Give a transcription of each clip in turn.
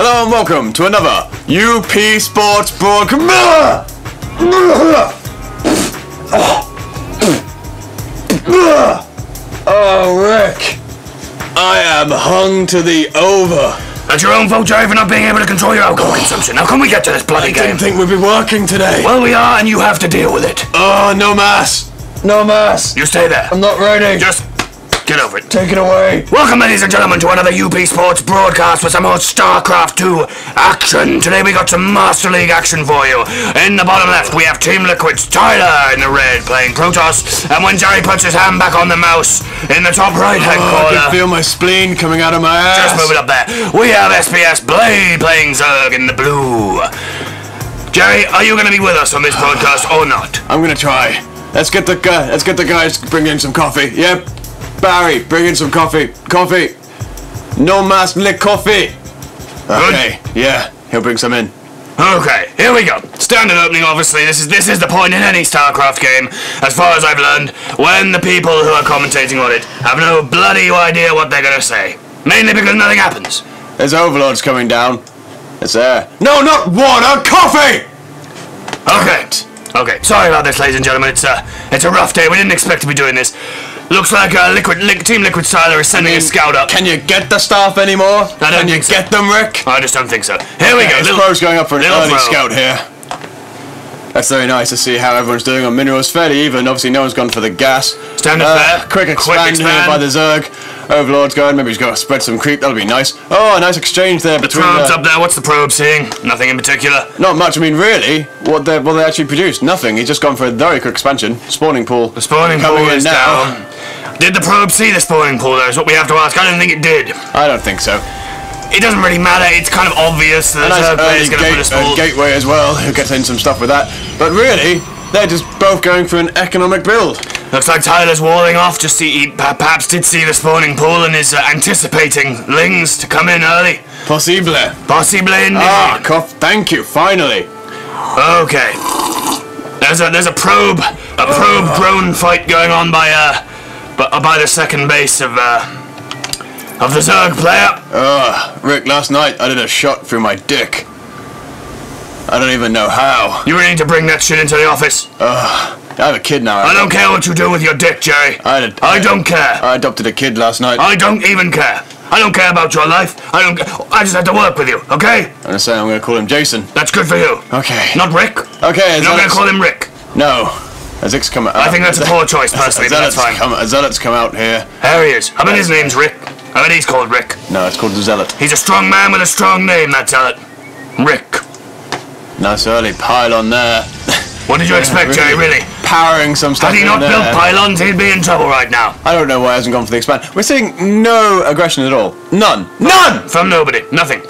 Hello and welcome to another UP Sports broadcast. Oh, Rick. I am hung to the over. That's your own fault, Jerry, for not being able to control your alcohol oh. consumption. Now, can we get to this bloody I game? I didn't think we'd be working today. Well, we are, and you have to deal with it. Oh, no mass. No mass. You stay there. I'm not ready. Just get over it. Take it away. Welcome, ladies and gentlemen, to another UP Sports broadcast with some more StarCraft 2 action. Today we got some Master League action for you. In the bottom left, we have Team Liquid's Tyler in the red playing Protoss, and when Jerry puts his hand back on the mouse in the top right hand Oh, I can feel my spleen coming out of my ass. Just move it up there. We have SPS Blade playing Zerg in the blue. Jerry, are you going to be with us on this podcast or not? I'm gonna try. Let's get the guy. Let's get the guys to bring in some coffee. Yep. Barry, bring in some coffee. Coffee. No mask, lick coffee. Okay. Yeah, he'll bring some in. Okay, here we go. Standard opening, obviously. This is this is the point in any StarCraft game, as far as I've learned, when the people who are commentating on it have no bloody idea what they're gonna say. Mainly because nothing happens. There's overlords coming down. It's there. No, not water. Coffee. Okay. Okay. Sorry about this, ladies and gentlemen. It's a it's a rough day. We didn't expect to be doing this. Looks like uh, Liquid Lick, Team Liquid Tyler is sending a scout up. Can you get the staff anymore? I don't Can you so. get them, Rick? I just don't think so. Here we go. Yeah, this little- pro's going up for an early pro. scout here. That's very nice to see how everyone's doing on minerals. Fairly even. Obviously, no one's gone for the gas. Standard Uh, fare. Quick Quick expand, here by the Zerg. Overlord's going. Maybe he's got to spread some creep. That'll be nice. Oh, a nice exchange there between. Probes the- up there. What's the probe seeing? Nothing in particular. Not much. I mean, really, what they what they actually produced? Nothing. He's just gone for a very quick expansion. Spawning pool. The spawning coming pool in is now. down. Did the probe see the spawning pool? Though is what we have to ask. I don't think it did. I don't think so. It doesn't really matter. It's kind of obvious that the third player is going to put a gate, uh, gateway as well. Who gets in some stuff with that? But really, they're just both going for an economic build. Looks like Tyler's walling off. Just see, he perhaps did see the spawning pool and is uh, anticipating Lings to come in early. Possible. Possible indeed. Ah, cough. Thank you. Finally. Okay. There's a there's a probe a probe drone fight going on by uh by, uh, by the second base of uh of the Zerg player. Ugh, Rick, last night I did a shot through my dick. I don't even know how. You really need to bring that shit into the office. I have a kid now. I don't care what you do with your dick, Jerry. I did- I don't care. I adopted a kid last night. I don't even care. I don't care about your life. I don't. I just have to work with you. Okay? I'm gonna say I'm gonna call him Jason. That's good for you. Okay. Not Rick. Okay. You're not gonna call him Rick. No. Azik's come out. I think that's a poor choice, personally, but that's fine. come, a Zealot's come out here. There he is. I bet his name's Rick. I bet he's called Rick. No, it's called the Zealot. He's a strong man with a strong name. That's it. Rick. Nice early pylon there. What did you expect, Jerry? Really? Powering some stuff Had he not built pylons, he'd be in trouble right now. I don't know why he hasn't gone for the expand. We're seeing no aggression at all. None. None! From nobody. Nothing.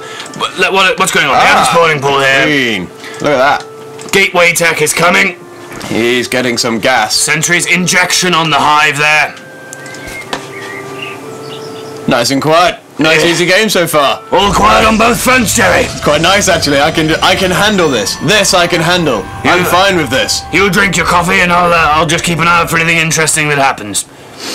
What, what- what's going on? We have a Ah. spawning pool here. Green. Look at that. Gateway tech is coming. He's getting some gas. Sentries injection on the hive there. Nice and quiet. Nice Yeah. easy game so far. All quiet on both fronts, Jerry. Quite nice actually. I can I can handle this. This I can handle. I'm fine with this. You drink your coffee, and I'll uh, I'll just keep an eye out for anything interesting that happens.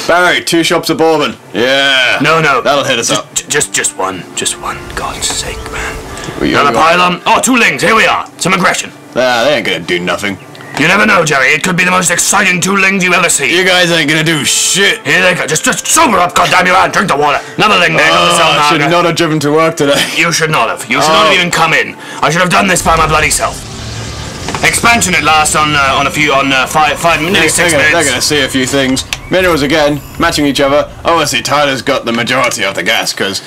Barry, two shops of bourbon. Yeah. No, no. That'll hit us just, up. Just, just one. Just one. God's sake, man. Another pylon. Oh, two lings. Here we are. Some aggression. Nah, they ain't gonna do nothing. You never know, Jerry. It could be the most exciting two lings you ever see. You guys ain't gonna do shit. Here they go. Just, just sober up, goddamn you, and drink the water. Another ling there. Oh, cell I should not have driven to work today. You should not have. You should not Oh. have even come in. I should have done this by my bloody self. Expansion at last on uh, on a few on uh, five five nearly They're, six gonna, they're gonna see a few things. Minerals again, matching each other. Obviously, Tyler's got the majority of the gas, because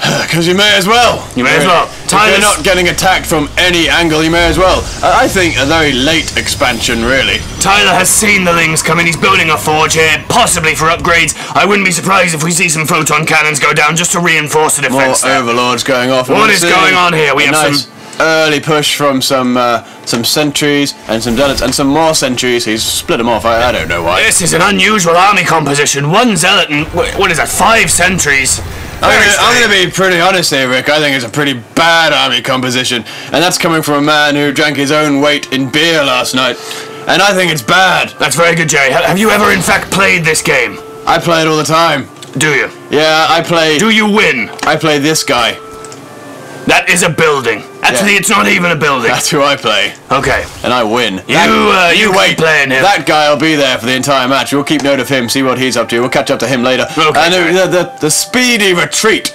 because you may as well. You may as well. If you're not getting attacked from any angle, you may as well. I think a very late expansion, really. Tyler has seen the lings come in. He's building a forge here, possibly for upgrades. I wouldn't be surprised if we see some photon cannons go down just to reinforce the More defense. there. overlords going off. What is going on here? We a have nice some- early push from some uh, some sentries and some zealots and some more sentries. He's split them off. I, I don't know why. This is an unusual army composition. One zealot and what is that? Five sentries. I'm gonna, I'm gonna be pretty honest here, Rick. I think it's a pretty bad army composition, and that's coming from a man who drank his own weight in beer last night. And I think it's bad. That's very good, Jerry. Have you ever, in fact, played this game? I play it all the time. Do you? Yeah, I play. Do you win? I play this guy. That is a building. Actually, Yeah. it's not even a building. That's who I play, Okay. and I win. You, uh, you keep wait. playing him. That guy will be there for the entire match. We'll keep note of him, see what he's up to. We'll catch up to him later. Okay, and the, the the speedy retreat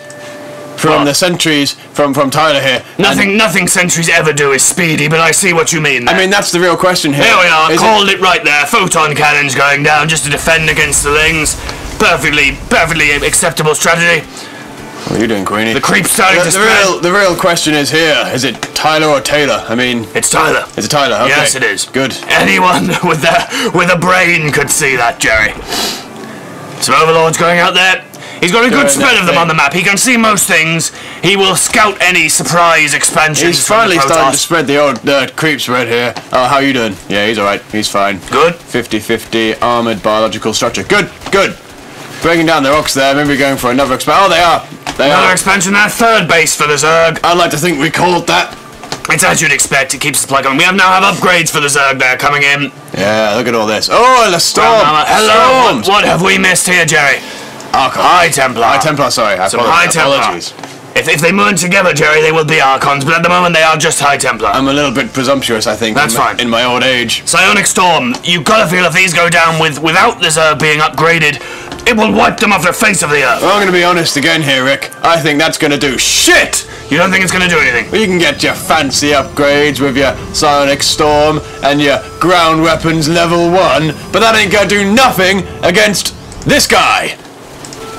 from What? the sentries from from Tyler here. And- Nothing, nothing sentries ever do is speedy, but I see what you mean. There. I mean, that's the real question here. Here we are, Is it- called it, right there. Photon cannons going down just to defend against the lings. Perfectly, perfectly acceptable strategy. What are you doing, Queenie? The creep's starting The, to the spread. real, the real question is here: is it Tyler or Taylor? I mean, It's Tyler. it's Tyler. Okay. Yes, it is. Good. Anyone with a with a brain could see that, Jerry. Some overlords going out there. He's got a good spread of them thing. on the map. He can see most things. He will scout any surprise expansions. He's finally starting to spread the old uh, creep spread here. Oh, how you doing? Yeah, he's alright. He's fine. Good. 50-50 armored biological structure. Good, good. Breaking down the rocks there. Maybe going for another expansion. Oh, they are. They Another are. expansion, that third base for the Zerg. I'd like to think we called that. It's as you'd expect. It keeps the plug on. We have now have upgrades for the Zerg there coming in. Yeah, look at all this. Oh, and a storm. Mama, hello. What, what have we missed here, Jerry? Archon. High Templar. High Templar, sorry. I Some. High Templar. Apologies. If, if they merge together, Jerry, they will be Archons, but at the moment they are just High Templar. I'm a little bit presumptuous, I think. That's in my, fine. In my old age. Psionic Storm, You've gotta feel if these go down with without the Zerg being upgraded, it will wipe them off the face of the earth. Well, I'm going to be honest again here, Rick. I think that's going to do shit. You don't think it's gonna do anything? Well, you can get your fancy upgrades with your Psionic Storm and your ground weapons level 1, but that ain't gonna do nothing against this guy.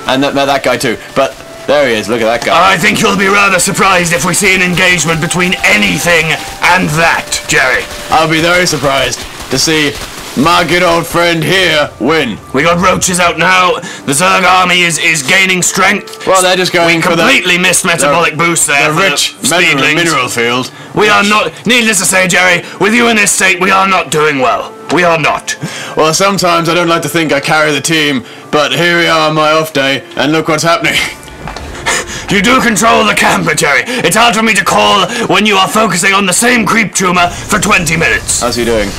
And that, that guy too. But there he is, look at that guy. I think you'll be rather surprised if we see an engagement between anything and that, Jerry. I'll be very surprised to see my good old friend here win. We got roaches out now. The Zerg army is, is gaining strength. Well, they're just going for the, Completely missed metabolic boost there. the for rich the mineral, mineral field. We are not, needless to say, Jerry, with you in this state, we are not doing well. We are not. Well, sometimes I don't like to think I carry the team, but here we are on my off day, and look what's happening. You do control the camper, Jerry. It's hard for me to call when you are focusing on the same creep tumor for 20 minutes. How's he doing?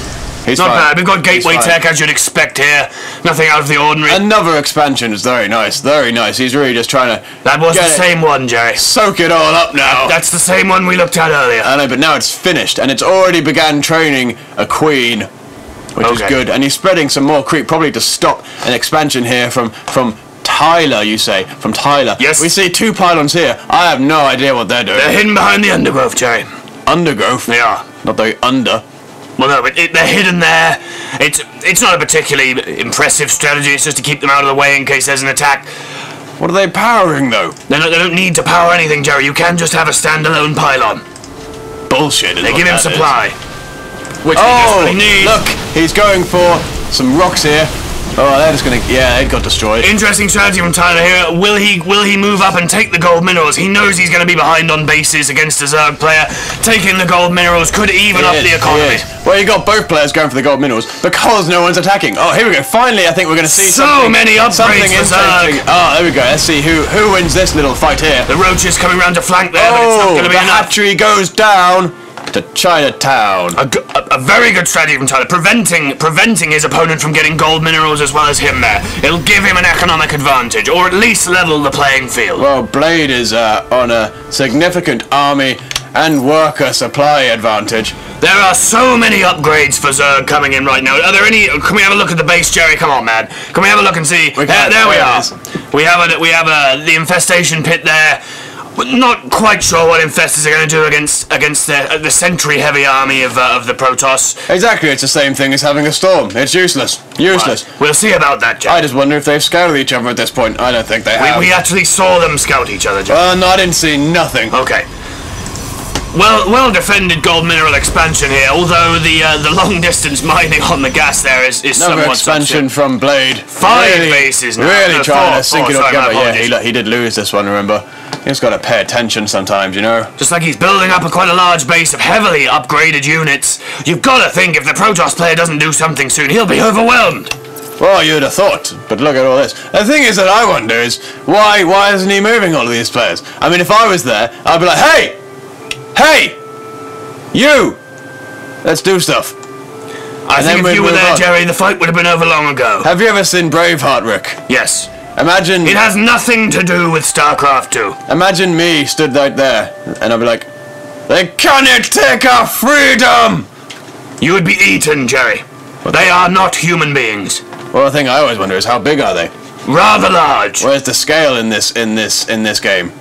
He's Not fine. bad. We've got gateway tech as you'd expect here. Nothing out of the ordinary. Another expansion is very nice, very nice. He's really just trying to that was the it- same one, Jerry. soak it all up now. That's the same one we looked at earlier. I know, but now it's finished, and it's already began training a queen, which is good. And he's spreading some more creep, probably to stop an expansion here from from Tyler. You say from Tyler? Yes. We see two pylons here. I have no idea what they're doing. They're hidden behind the undergrowth, Jerry. Undergrowth. They are. Not the under. Well, no, but it, they're hidden there. It's it's not a particularly impressive strategy. It's just to keep them out of the way in case there's an attack. What are they powering though? They don't, they don't need to power anything, Jerry. You can just have a standalone pylon. Bullshit. Is They give him that is. supply. Which Oh, we desperately need. look, he's going for some rocks here. Oh, they're just gonna. Yeah, they got destroyed. Interesting strategy from Tyler here. Will he will he move up and take the gold minerals? He knows he's going to be behind on bases against a Zerg player. Taking the gold minerals could even up He the economy. is. Well, you got both players going for the gold minerals because no one's attacking. Oh, here we go. Finally, I think we're going to see So something, many upgrades something for. Zerg. Oh, there we go. Let's see who who wins this little fight here. The roach is coming round to flank there, but it's not Oh, going to the be enough. hatchery goes down to Chinatown. A very good strategy from Tyler, preventing preventing his opponent from getting gold minerals as well as him there. It'll give him an economic advantage, or at least level the playing field. Well, Blade is uh, on a significant army and worker supply advantage. There are so many upgrades for Zerg coming in right now. Are there any? Can we have a look at the base, Jerry? Come on, man. Can we have a look and see? We there, there we are. We have a we have a the infestation pit there. But Not quite sure what infestors are going to do against against the uh, the sentry heavy army of uh, of the Protoss. Exactly, it's the same thing as having a storm. It's useless. Useless. We'll see about that, Jack. I just wonder if they've scouted each other at this point. I don't think they have. we, we actually saw them scout each other, Jerry. Uh, no, I didn't see nothing. Okay. Well, well defended gold mineral expansion here. Although the uh, the long distance mining on the gas there is, is Another somewhat expansion from Blade. Five really, bases now. Really No, trying four, to sync four, it all together. Yeah, he, he did lose this one, remember? You just got to pay attention sometimes, you know? Just like he's building up a quite a large base of heavily upgraded units. You've got to think if the Protoss player doesn't do something soon, he'll be overwhelmed. Well, you'd have thought, but look at all this. The thing is that I wonder is why why isn't he moving all of these players? I mean, if I was there, I'd be like, hey, hey, you, let's do stuff. I And think if you were there, on. Jerry, the fight would have been over long ago. Have you ever seen Braveheart, Rick? Yes. Imagine, It has nothing to do with StarCraft 2. imagine me stood right there, and I'd be like, "They cannot take our freedom." You would be eaten, Jerry. But they are not human beings. Well, the thing I always wonder is how big are they? Rather large. Where's the scale in this in this in this game?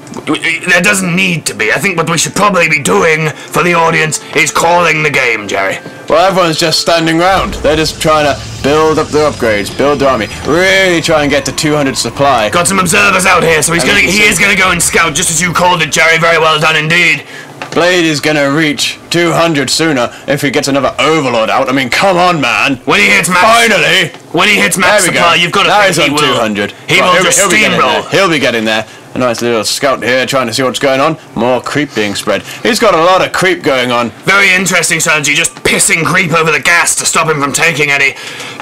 There doesn't need to be. I think what we should probably be doing for the audience is calling the game, Jerry. Well, everyone's just standing around. They're just trying to build up their upgrades, build their army, really try and get to 200 supply. Got some observers out here, so he's gonna he is gonna go and scout just as you called it, Jerry. Very well done indeed. Blade is gonna reach 200 sooner if he gets another Overlord out. I mean, come on, man. When he hits max Finally! when he hits max supply, go. you've got to now think he's he on will 200. he Right, will he'll, just he'll be getting steamroll. there. He'll be getting there. A nice little scout here trying to see what's going on. More creep being spread. He's got a lot of creep going on. Very interesting strategy, just pissing creep over the gas to stop him from taking any,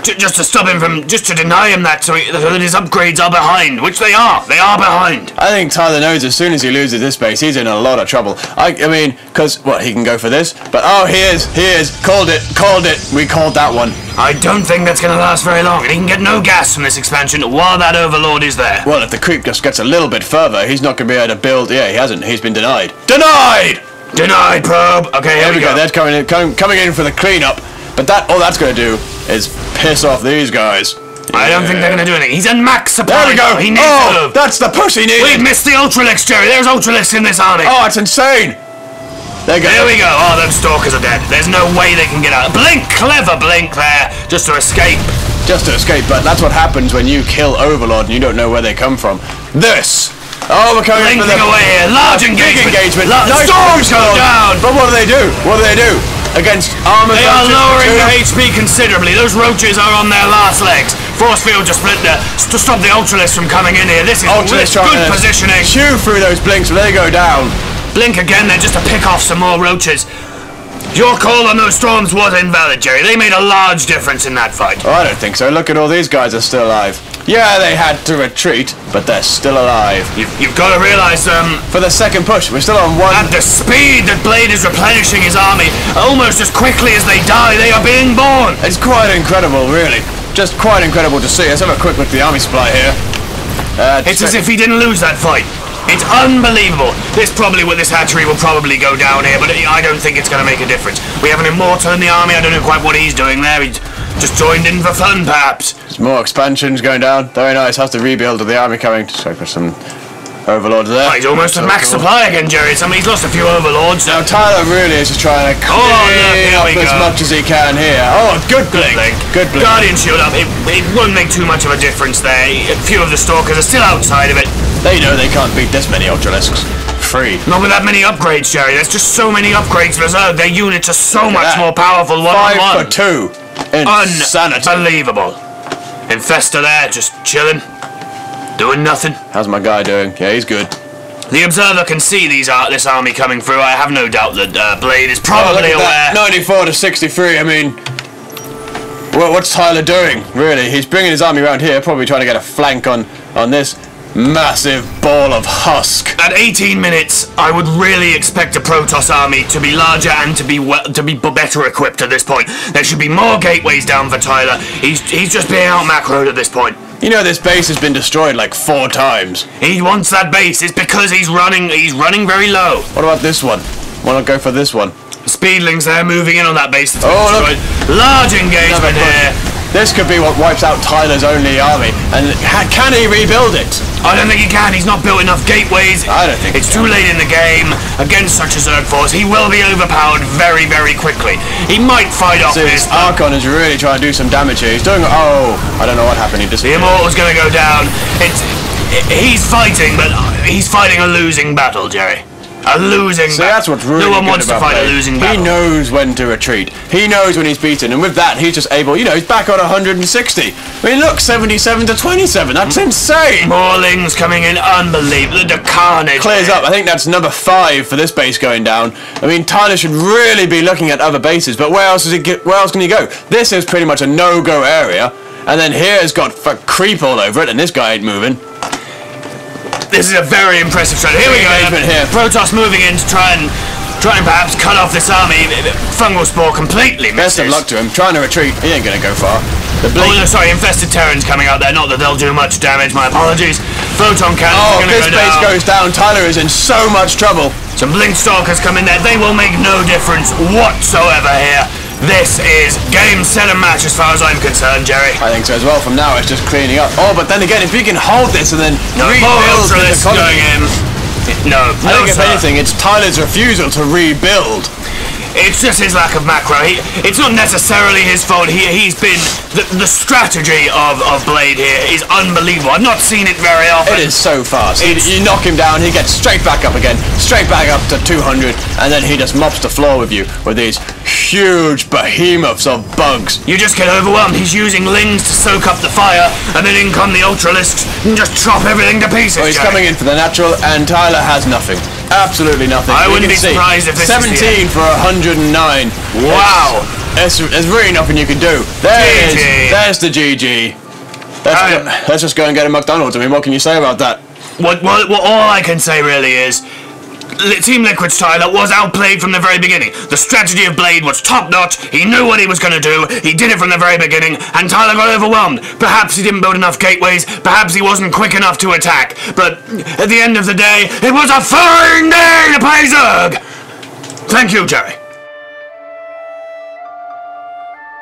just to stop him from, just to deny him that, so, he, that his upgrades are behind, which they are. They are behind. I think Tyler knows as soon as he loses this base, he's in a lot of trouble. I, I mean, because, what, he can go for this? But, oh, he is, he is. Called it, called it. We called that one. I don't think that's going to last very long, and he can get no gas from this expansion while that overlord is there. Well, if the creep just gets a little bit further, he's not going to be able to build. Yeah, he hasn't. He's been denied. Denied! Denied probe. Okay, here There we go. They're coming in, coming, coming in for the cleanup. But that, all that's going to do is piss off these guys. I don't think they're going to do anything. He's in max supply. There we go. He needs oh, that's the push he needs. We've missed the Ultralisk, Jerry. There's Ultralisk in this army. Oh, it's insane. There. There we go. Oh, those stalkers are dead. There's no way they can get out. Blink, clever blink there, just to escape. Just to escape, but that's what happens when you kill Overlord and you don't know where they come from. This. Oh, we're coming in for Blinking the away here. Large engagement. big engagement. engagement. La- Nice storms go down. But what do they do? What do they do against armor? They are lowering their HP considerably. Those roaches are on their last legs. Force field to split there to stop the Ultralisk from coming in here. This is Ultra's this trying good to positioning. Chew through those blinks, they go down. Blink again there just to pick off some more roaches. Your call on those storms was invalid, Jerry. They made a large difference in that fight. Oh, I don't think so. Look at all these guys are still alive. Yeah, they had to retreat, but they're still alive. You've, you've got to realize, um, For the second push, we're still on one. at the speed that Blade is replenishing his army, almost as quickly as they die, they are being born. It's quite incredible, really. Just quite incredible to see. Let's have a quick look at the army supply here. Uh, It's as if he didn't lose that fight. It's unbelievable. This probably with this hatchery will probably go down here, but I don't think it's going to make a difference. We have an immortal in the army. I don't know quite what he's doing there. He's just joined in for fun, perhaps. There's more expansions going down. Very nice. How's the rebuild of the army coming? Just wait for some overlords there. Oh, he's almost at max supply again, Jerry. Some, he's lost a few overlords. Now Tyler really is just trying to Oh, clean here up as go. much as he can here. Oh, good blink. Good blink. Guardian shield up. It, it won't make too much of a difference there. A few of the stalkers are still outside of it. They know they can't beat this many Ultralisks. Free. Not with that many upgrades, Jerry. There's just so many upgrades reserved. Their units are so much that. more powerful one Five on for two. Insanity. Unbelievable. Infestor there, just chilling, doing nothing. How's my guy doing? Yeah, he's good. The observer can see these ar- this army coming through. I have no doubt that uh, Blade is Oh, probably at aware. that. 94 to 63. I mean, well, what's Tyler doing? Really, he's bringing his army around here, probably trying to get a flank on on this massive ball of husk. At 18 minutes, I would really expect a Protoss army to be larger and to be well, to be better equipped at this point. There should be more gateways down for Tyler. He's he's just being out macroed at this point. You know this base has been destroyed like four times. He wants that base. It's because he's running. He's running very low. What about this one? Why not go for this one? Speedlings there moving in on that base. Oh, look. Large engagement here. This could be what wipes out Tyler's only army. And ha- can he rebuild it? I don't think he can. He's not built enough gateways. I don't think it's too late in the game against such a Zerg force. He will be overpowered very, very quickly. He might fight off this. his Archon is really trying to do some damage here. He's doing. Oh, I don't know what happened. He The disappeared. Immortal's going to go down. It's he's fighting, but he's fighting a losing battle, Jerry. A losing See, battle. that's what's really no one wants to fight a losing He knows when to retreat. He knows when he's beaten, and with that, he's just able. You know, he's back on 160. I mean, look, 77 to 27. That's insane. Morlings coming in, unbelievable. The carnage. Clears up. I think that's number five for this base going down. I mean, Tyler should really be looking at other bases, but where else is he? Get, where else can he go? This is pretty much a no-go area. And then here's got creep all over it, and this guy ain't moving. This is a very impressive strategy. Here we go. Here. Protoss moving in to try and Try and perhaps cut off this army. Fungal spore completely Best of misses. luck to him. Trying to retreat. He ain't gonna go far. The Oh no, sorry, infested Terrans coming out there. Not that they'll do much damage. My apologies. Photon cannons Oh, if this go base down. goes down, Tyler is in so much trouble. Some blink stalkers come in there. They will make no difference whatsoever here. This is game, set, and match as far as I'm concerned, Jerry. I think so as well. From now, it's just cleaning up. Oh, but then again, if he can hold this and then No, rebuild ultralisks economy, going in. No, I no, think if anything, it's Tyler's refusal to rebuild. It's just his lack of macro. He, it's not necessarily his fault. He, he's been the, the strategy of, of Blade here is unbelievable. I've not seen it very often. It is so fast. You, you knock him down, he gets straight back up again, straight back up to 200, and then he just mops the floor with you with these huge behemoths of bugs. You just get overwhelmed. He's using lings to soak up the fire, and then in come the ultralisks and just chop everything to pieces. Well, he's Jerry. coming in for the natural, and Tyler has nothing. Absolutely nothing. I We wouldn't be see. surprised if this is 17 for 109. Wow. There's, there's really nothing you can do. There GG. is. There's the GG. Let's, Um, go, let's just go and get a McDonald's. I mean, what can you say about that? What, what, what all I can say really is Team Liquid's Tyler was outplayed from the very beginning. The strategy of Blade was top notch. He knew what he was going to do. He did it from the very beginning, and Tyler got overwhelmed. Perhaps he didn't build enough gateways. Perhaps he wasn't quick enough to attack. But at the end of the day, it was a fine day to play Zerg. Thank you, Jerry.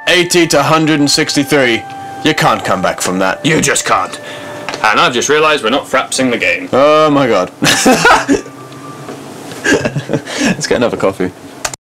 80 to 163. You can't come back from that. You just can't. And I've just realised we're not frapsing the game. Oh my god. Let's get another coffee.